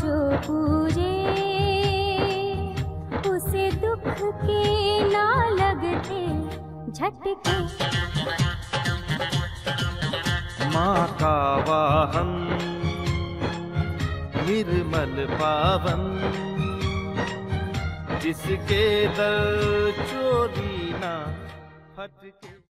जो पूरे उसे दुख के ना लगते, झटके। माँ का वाहन, निर्मल पावन, जिसके दर चोरी ना फटके